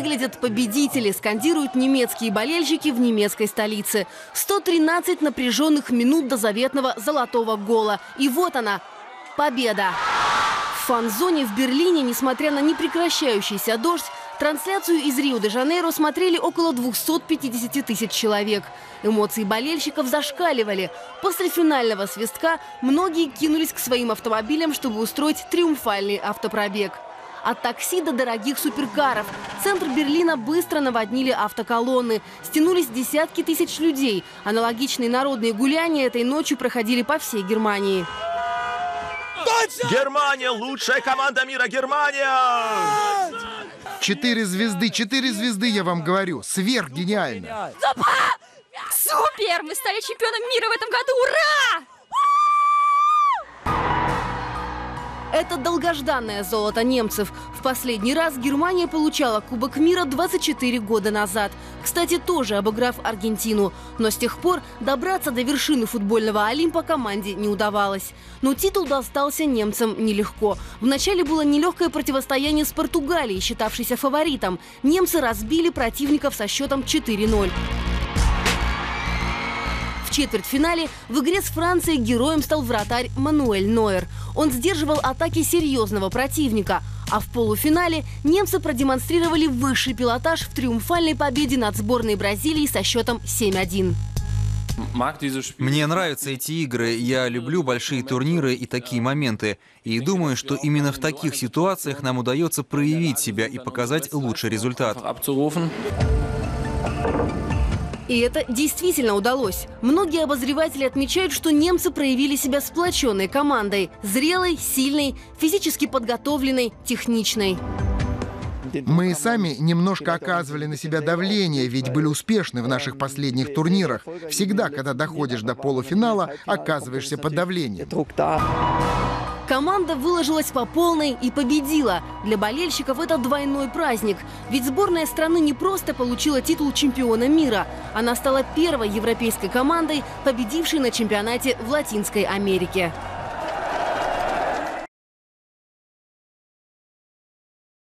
приедет победители, скандируют немецкие болельщики в немецкой столице. 113 напряженных минут до заветного золотого гола. И вот она, победа. В фан-зоне в Берлине, несмотря на непрекращающийся дождь, трансляцию из Рио-де-Жанейро смотрели около 250 тысяч человек. Эмоции болельщиков зашкаливали. После финального свистка многие кинулись к своим автомобилям, чтобы устроить триумфальный автопробег. От такси до дорогих суперкаров. Центр Берлина быстро наводнили автоколонны. Стянулись десятки тысяч людей. Аналогичные народные гуляния этой ночью проходили по всей Германии. Германия, лучшая команда мира, Германия! Четыре звезды, четыре звезды, я вам говорю. Сверхгениально. Супер! Мы стали чемпионом мира в этом году! Ура! Это долгожданное золото немцев. В последний раз Германия получала Кубок мира 24 года назад. Кстати, тоже обыграв Аргентину. Но с тех пор добраться до вершины футбольного Олимпа команде не удавалось. Но титул достался немцам нелегко. Вначале было нелегкое противостояние с Португалией, считавшейся фаворитом. Немцы разбили противников со счетом 4-0. Четвертьфинале в игре с Францией героем стал вратарь Мануэль Нойер. Он сдерживал атаки серьезного противника. А в полуфинале немцы продемонстрировали высший пилотаж в триумфальной победе над сборной Бразилии со счетом 7-1. Мне нравятся эти игры, я люблю большие турниры и такие моменты. И думаю, что именно в таких ситуациях нам удается проявить себя и показать лучший результат. И это действительно удалось. Многие обозреватели отмечают, что немцы проявили себя сплоченной командой. Зрелой, сильной, физически подготовленной, техничной. Мы сами немножко оказывали на себя давление, ведь были успешны в наших последних турнирах. Всегда, когда доходишь до полуфинала, оказываешься под давлением. Команда выложилась по полной и победила. Для болельщиков это двойной праздник. Ведь сборная страны не просто получила титул чемпиона мира. Она стала первой европейской командой, победившей на чемпионате в Латинской Америке.